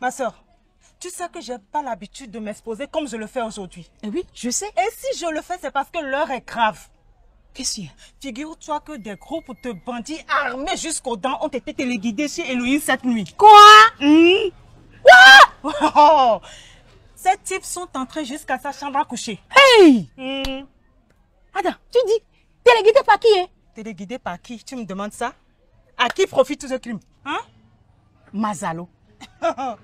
Ma soeur, tu sais que j'ai pas l'habitude de m'exposer comme je le fais aujourd'hui. Eh oui, je sais. Et si je le fais, c'est parce que l'heure est grave. Qu'est-ce qu'il y a? Figure-toi que des groupes de bandits armés jusqu'aux dents ont été téléguidés chez Héloïse cette nuit. Quoi? Hmm? Quoi? Oh! Ces types sont entrés jusqu'à sa chambre à coucher. Hey. Attends, tu dis, téléguidé par qui hein? Téléguidés par qui? Tu me demandes ça? À qui profite tout ce crime? Hein? Mazalo.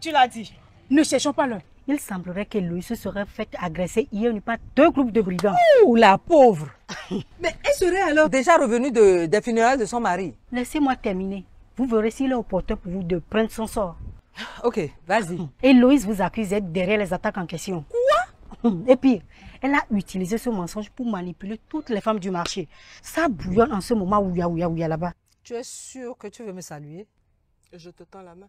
Tu l'as dit. Ne cherchons pas l'heure. Il semblerait que Louis se serait fait agresser hier par deux groupes de brigands. Ouh, la pauvre Mais elle serait alors déjà revenue de, des funérailles de son mari. Laissez-moi terminer. Vous verrez s'il est opportun pour vous de prendre son sort. Ok, vas-y. Et Loïs vous accuse d'être derrière les attaques en question. Quoi? Et pire, elle a utilisé ce mensonge pour manipuler toutes les femmes du marché. Ça bouillonne en ce moment ouya ouya ouya là-bas. Tu es sûr que tu veux me saluer? Je te tends la main.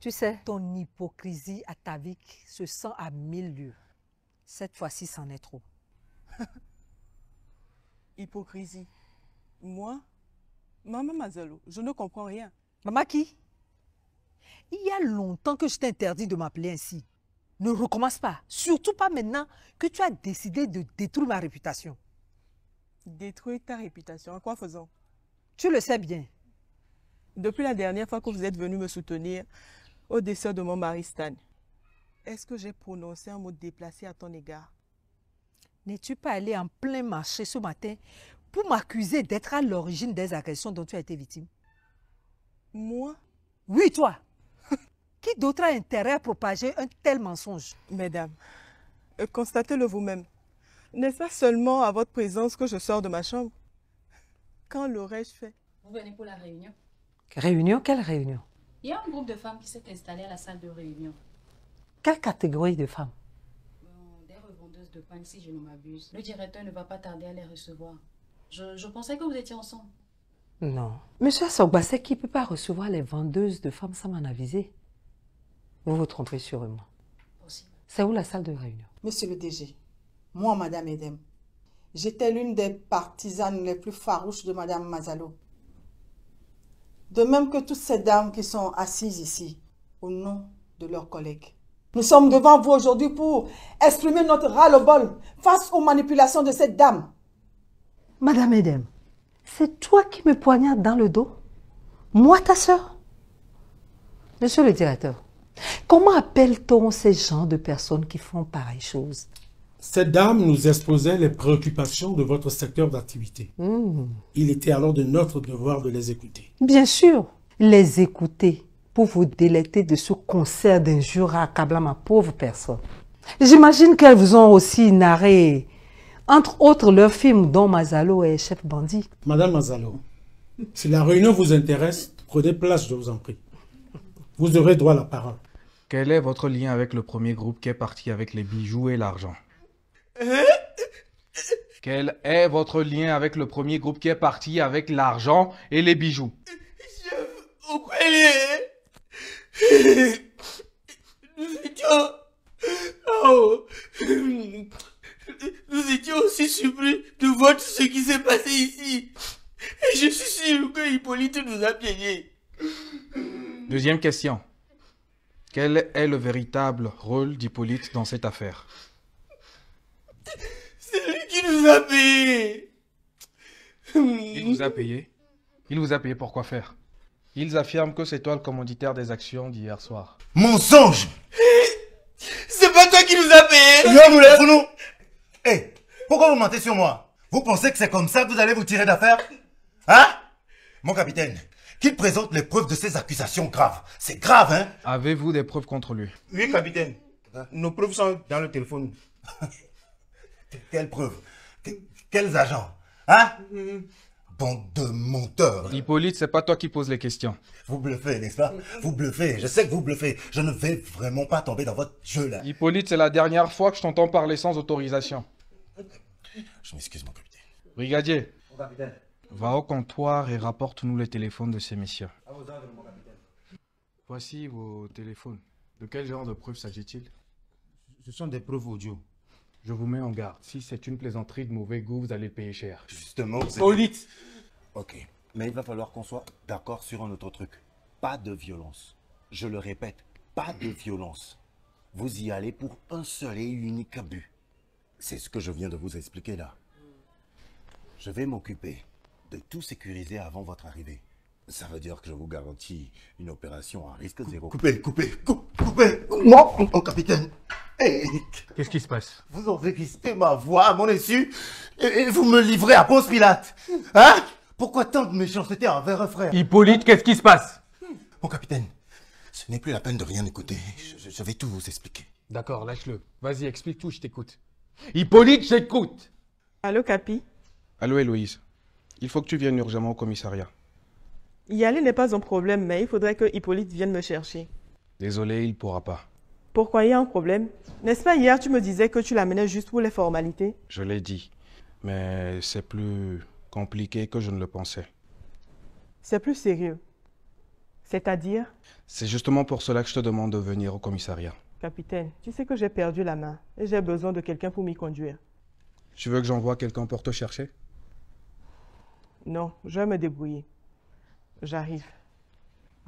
Tu sais, ton hypocrisie atavique se sent à mille lieues. Cette fois-ci, c'en est trop. Hypocrisie. Moi? Maman Mazalo, je ne comprends rien. Maman qui? Il y a longtemps que je t'interdis de m'appeler ainsi. Ne recommence pas. Surtout pas maintenant que tu as décidé de détruire ma réputation. Détruire ta réputation, en quoi faisant Tu le sais bien. Depuis la dernière fois que vous êtes venu me soutenir au décès de mon mari Stan, est-ce que j'ai prononcé un mot déplacé à ton égard? N'es-tu pas allé en plein marché ce matin pour m'accuser d'être à l'origine des agressions dont tu as été victime? Moi? Oui, toi. Qui d'autre a intérêt à propager un tel mensonge? Mesdames, euh, constatez-le vous-même. N'est-ce pas seulement à votre présence que je sors de ma chambre? Quand l'aurais-je fait? Vous venez pour la réunion Réunion Quelle réunion? Il y a un groupe de femmes qui s'est installé à la salle de réunion. Quelle catégorie de femmes? Bon, des revendeuses de pain, si je ne m'abuse. Le directeur ne va pas tarder à les recevoir. Je, je pensais que vous étiez ensemble. Non. Monsieur Assogba, c'est qui ne peut pas recevoir les vendeuses de femmes sans m'en aviser? Vous vous trompez sûrement. Possible. C'est où la salle de réunion? Monsieur le DG, moi, Madame Edem, j'étais l'une des partisanes les plus farouches de Madame Mazalo. De même que toutes ces dames qui sont assises ici, au nom de leurs collègues. Nous sommes devant vous aujourd'hui pour exprimer notre ras-le-bol face aux manipulations de cette dame. Madame Edem, c'est toi qui me poignardes dans le dos Moi, ta soeur Monsieur le directeur, comment appelle-t-on ces gens de personnes qui font pareille chose? Cette dame nous exposait les préoccupations de votre secteur d'activité. Hmm. Il était alors de notre devoir de les écouter. Bien sûr, les écouter pour vous délecter de ce concert d'injures accablant ma pauvre personne. J'imagine qu'elles vous ont aussi narré, entre autres, leur film dont Mazalo est chef bandit. Madame Mazalo, si la réunion vous intéresse, prenez place, je vous en prie. Vous aurez droit à la parole. Quel est votre lien avec le premier groupe qui est parti avec les bijoux et l'argent? Quel est votre lien avec le premier groupe qui est parti avec l'argent et les bijoux? Grenier Nous étions... Oh Nous étions aussi surpris de voir tout ce qui s'est passé ici. Et je suis sûr que Hippolyte nous a piégés. Deuxième question. Quel est le véritable rôle d'Hippolyte dans cette affaire? C'est lui qui nous a payés. Il vous a payé Il vous a payé pour quoi faire? Ils affirment que c'est toi le commanditaire des actions d'hier soir. Mensonge C'est pas toi qui nous as payés Yo, nous nous? Hé, pourquoi vous mentez sur moi? Vous pensez que c'est comme ça que vous allez vous tirer d'affaire? Hein? Mon capitaine, qu'il présente les preuves de ces accusations graves. C'est grave, hein? Avez-vous des preuves contre lui? Oui, capitaine. Nos preuves sont dans le téléphone. Quelles preuves Que- Quels agents? Hein? Bande de menteurs. Hippolyte, c'est pas toi qui poses les questions. Vous bluffez, n'est-ce pas? Vous bluffez, je sais que vous bluffez. Je ne vais vraiment pas tomber dans votre jeu, là. Hippolyte, c'est la dernière fois que je t'entends parler sans autorisation. Je m'excuse, mon capitaine. Brigadier, Mon capitaine. va au comptoir et rapporte-nous les téléphones de ces messieurs. À vos ordres, mon capitaine. Voici vos téléphones. De quel genre de preuves s'agit-il? Ce sont des preuves audio. Je vous mets en garde. Si c'est une plaisanterie de mauvais goût, vous allez payer cher. Justement, c'est... Ok, mais il va falloir qu'on soit d'accord sur un autre truc. Pas de violence. Je le répète, pas de violence. Vous y allez pour un seul et unique but. C'est ce que je viens de vous expliquer là. Je vais m'occuper de tout sécuriser avant votre arrivée. Ça veut dire que je vous garantis une opération à risque zéro. Coupez, coupez, cou- coupez. Non, mon capitaine. Hey, Qu'est-ce qui se passe vous enregistrez ma voix à mon insu et, et vous me livrez à Ponce Pilate. Hein? Pourquoi tant de méchanceté envers un frère? Hippolyte, qu'est-ce qui se passe? Mon capitaine, ce n'est plus la peine de rien écouter. Je, je vais tout vous expliquer. D'accord, lâche-le. Vas-y, explique tout, je t'écoute. Hippolyte, j'écoute Allô, Capi? Allô, Héloïse. Il faut que tu viennes urgemment au commissariat. Y aller n'est pas un problème, mais il faudrait que Hippolyte vienne me chercher. Désolé, il pourra pas. Pourquoi il y a un problème? N'est-ce pas hier tu me disais que tu l'amenais juste pour les formalités? Je l'ai dit. Mais c'est plus compliqué que je ne le pensais. C'est plus sérieux. C'est-à-dire, C'est justement pour cela que je te demande de venir au commissariat. capitaine, tu sais que j'ai perdu la main et j'ai besoin de quelqu'un pour m'y conduire. Tu veux que j'envoie quelqu'un pour te chercher? Non, je vais me débrouiller. J'arrive.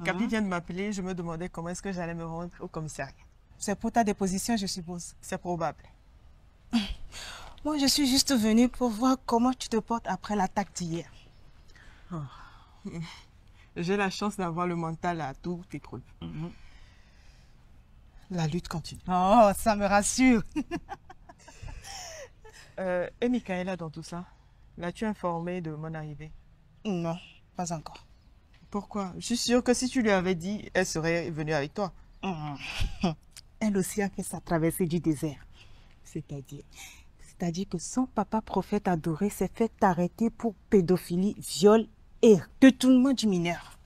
Capi vient de m'appeler, je me demandais comment est-ce que j'allais me rendre au commissariat. C'est pour ta déposition, je suppose. C'est probable. Moi, je suis juste venue pour voir comment tu te portes après l'attaque d'hier. J'ai la chance d'avoir le mental à tout épreuve. La lutte continue. Oh, ça me rassure. Euh, et Michaela dans tout ça L'as-tu informée de mon arrivée? Non, pas encore. Pourquoi? Je suis sûre que si tu lui avais dit, elle serait venue avec toi. Elle aussi a fait sa traversée du désert. C'est-à-dire C'est-à-dire que son papa prophète adoré s'est fait arrêter pour pédophilie, viol et détournement du mineur.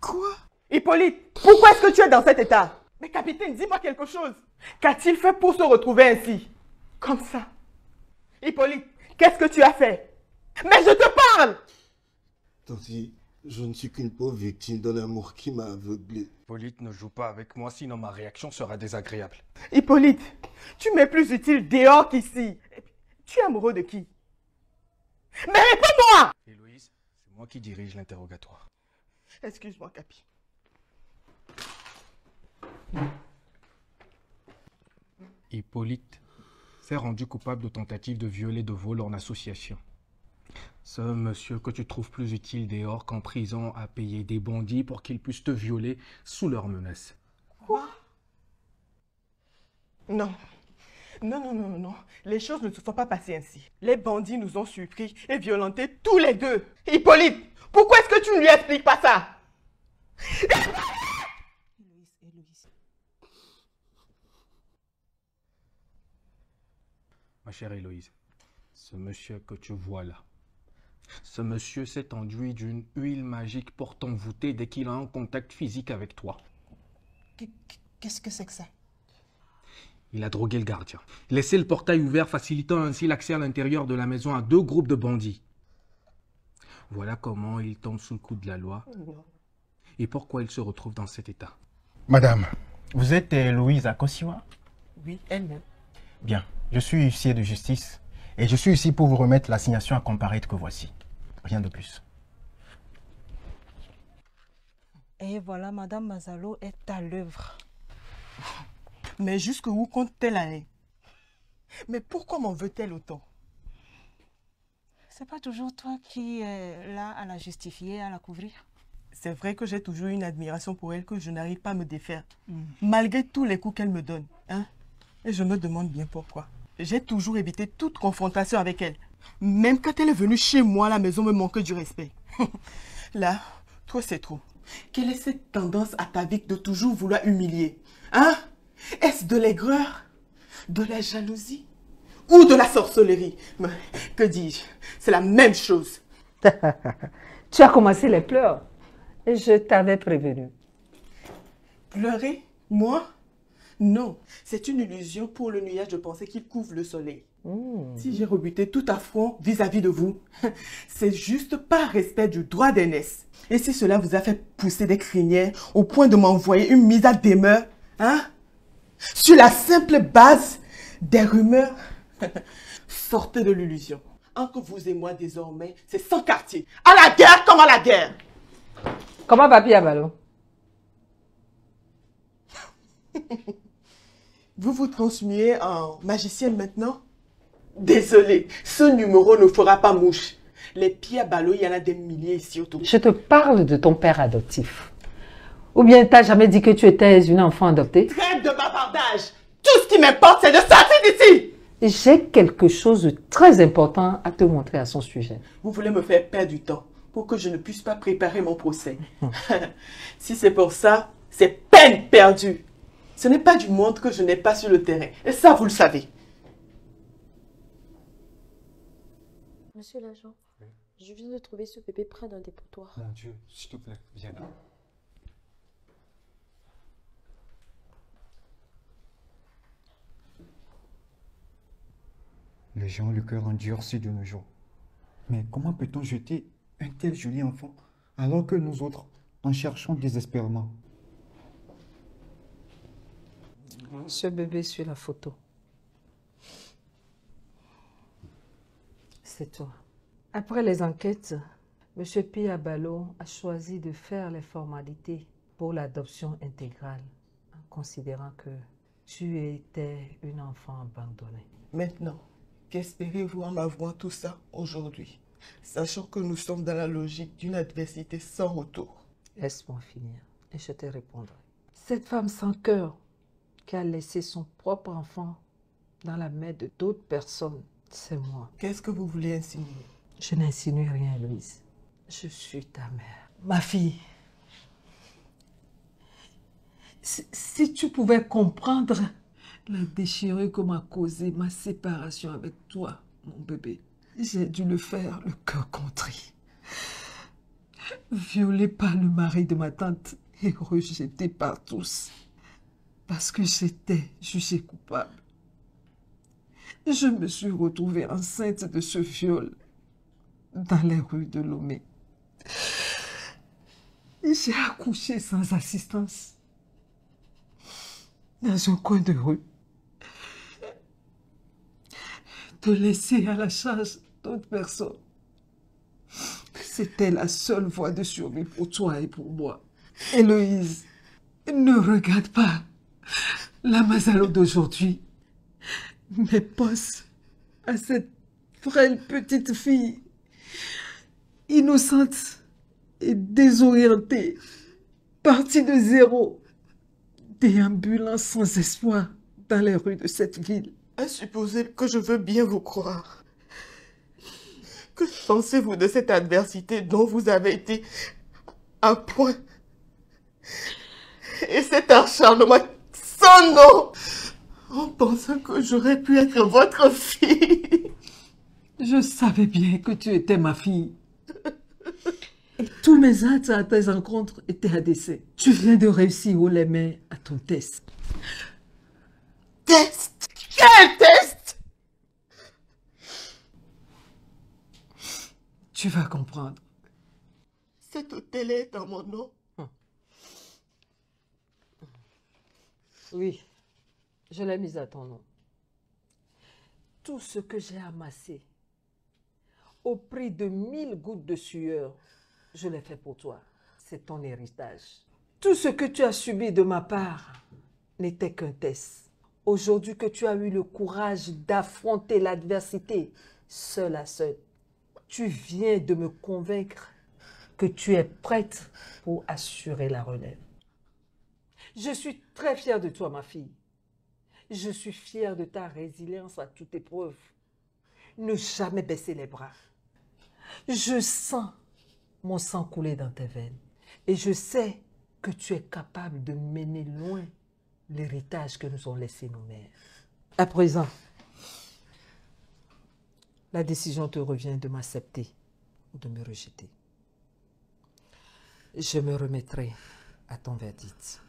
Quoi? Hippolyte, pourquoi est-ce que tu es dans cet état? Mais capitaine, dis-moi quelque chose. Qu'a-t-il fait pour se retrouver ainsi? Comme ça. Hippolyte, qu'est-ce que tu as fait? Mais je te parle Tanti, je ne suis qu'une pauvre victime d'un amour qui m'a aveuglé. Hippolyte, ne joue pas avec moi, sinon ma réaction sera désagréable. Hippolyte, tu m'es plus utile dehors qu'ici. Tu es amoureux de qui? Mais réponds-moi Héloïse, c'est moi qui dirige l'interrogatoire. Excuse-moi, Capi. Hippolyte s'est rendu coupable de tentative de viol et de vol en association. Ce monsieur que tu trouves plus utile dehors qu'en prison a payé des bandits pour qu'ils puissent te violer sous leur menace. Non. Non, non, non, non, non. Les choses ne se sont pas passées ainsi. Les bandits nous ont surpris et violentés tous les deux. Hippolyte, pourquoi est-ce que tu ne lui expliques pas ça? Ma chère Héloïse, ce monsieur que tu vois là, ce monsieur s'est enduit d'une huile magique pour t'envoûter dès qu'il a un contact physique avec toi. Qu'est-ce que c'est que ça? Il a drogué le gardien, laissé le portail ouvert, facilitant ainsi l'accès à l'intérieur de la maison à deux groupes de bandits. Voilà comment il tombe sous le coup de la loi et pourquoi il se retrouve dans cet état? Madame, vous êtes euh, Louise Akosiwa Oui, elle-même. Bien, je suis huissier de justice et je suis ici pour vous remettre l'assignation à comparaître que voici. Rien de plus. Et voilà, Madame Mazalo est à l'œuvre. Mais jusqu'où compte-t-elle aller? Mais pourquoi m'en veut-elle autant? C'est pas toujours toi qui es là à la justifier, à la couvrir? C'est vrai que j'ai toujours une admiration pour elle que je n'arrive pas à me défaire, malgré tous les coups qu'elle me donne. Hein? Et je me demande bien pourquoi. J'ai toujours évité toute confrontation avec elle. Même quand elle est venue chez moi, la maison me manquait du respect. Là, toi, c'est trop. Quelle est cette tendance atavique de toujours vouloir humilier? Hein? Est-ce de l'aigreur De la jalousie Ou de la sorcellerie? Mais Que dis-je? C'est la même chose. Tu as commencé les pleurs. Et je t'avais prévenu. Pleurer? Moi? Non. C'est une illusion pour le nuage de pensée qui couvre le soleil. Si j'ai rebuté tout affront vis-à-vis de vous, c'est juste par respect du droit d'aînesse. Et si cela vous a fait pousser des crinières au point de m'envoyer une mise à demeure, hein Sur la simple base des rumeurs, sortez de l'illusion. Entre vous et moi désormais, c'est sans quartier. À la guerre comme à la guerre. Comment va Pia Balo Vous vous transmuez en magicienne maintenant? Désolé, ce numéro ne fera pas mouche. Les pieds à ballot, il y en a des milliers ici autour. Je te parle de ton père adoptif. Ou bien t'as jamais dit que tu étais une enfant adoptée? Trêve de bavardage Tout ce qui m'importe, c'est de sortir d'ici J'ai quelque chose de très important à te montrer à son sujet. Vous voulez me faire perdre du temps pour que je ne puisse pas préparer mon procès? si c'est pour ça, c'est peine perdue. Ce n'est pas du monde que je n'ai pas sur le terrain. Et ça, vous le savez. Monsieur l'agent, je viens de trouver ce bébé près d'un dépotoir. Mon Dieu, s'il te plaît, viens là. Les gens ont le cœur endurci de nos jours. Mais comment peut-on jeter un tel joli enfant alors que nous autres en cherchons désespérément? Ce bébé sur la photo. C'est toi. Après les enquêtes, M. Piabalo a choisi de faire les formalités pour l'adoption intégrale, en considérant que tu étais une enfant abandonnée. Maintenant, qu'espérez-vous en m'avouant tout ça aujourd'hui, sachant que nous sommes dans la logique d'une adversité sans retour? Laisse-moi finir et je te répondrai. Cette femme sans cœur qui a laissé son propre enfant dans la main de d'autres personnes, c'est moi. Qu'est-ce que vous voulez insinuer? Je n'insinue rien, Louise. Je suis ta mère. Ma fille, si, si tu pouvais comprendre la déchirure que m'a causée ma séparation avec toi, mon bébé, j'ai dû le faire le cœur contrit. Violé par le mari de ma tante et rejeté par tous parce que j'étais jugée coupable. Je me suis retrouvée enceinte de ce viol dans les rues de Lomé. J'ai accouché sans assistance dans un coin de rue. Te laisser à la charge d'autres personnes. C'était la seule voie de survie pour toi et pour moi. Héloïse, ne regarde pas la Mazalo d'aujourd'hui, mais pense à cette frêle petite fille, innocente et désorientée, partie de zéro, déambulant sans espoir dans les rues de cette ville. À supposer que je veux bien vous croire. Que pensez-vous de cette adversité dont vous avez été à point? Et cet acharnement sans nom En pensant que j'aurais pu être votre fille. Je savais bien que tu étais ma fille. Et tous mes actes à tes rencontres étaient à décès. Tu viens de réussir haut les mains à ton test. Test? Quel test? Tu vas comprendre. Cet hôtel est dans mon nom. Oui, je l'ai mise à ton nom. Tout ce que j'ai amassé, au prix de mille gouttes de sueur, je l'ai fait pour toi. C'est ton héritage. Tout ce que tu as subi de ma part n'était qu'un test. Aujourd'hui que tu as eu le courage d'affronter l'adversité, seul à seul, tu viens de me convaincre que tu es prête pour assurer la relève. Je suis très fière de toi, ma fille. Je suis fière de ta résilience à toute épreuve. Ne jamais baisser les bras. Je sens mon sang couler dans tes veines. Et je sais que tu es capable de mener loin l'héritage que nous ont laissé nos mères. À présent, la décision te revient de m'accepter ou de me rejeter. Je me remettrai à ton verdict.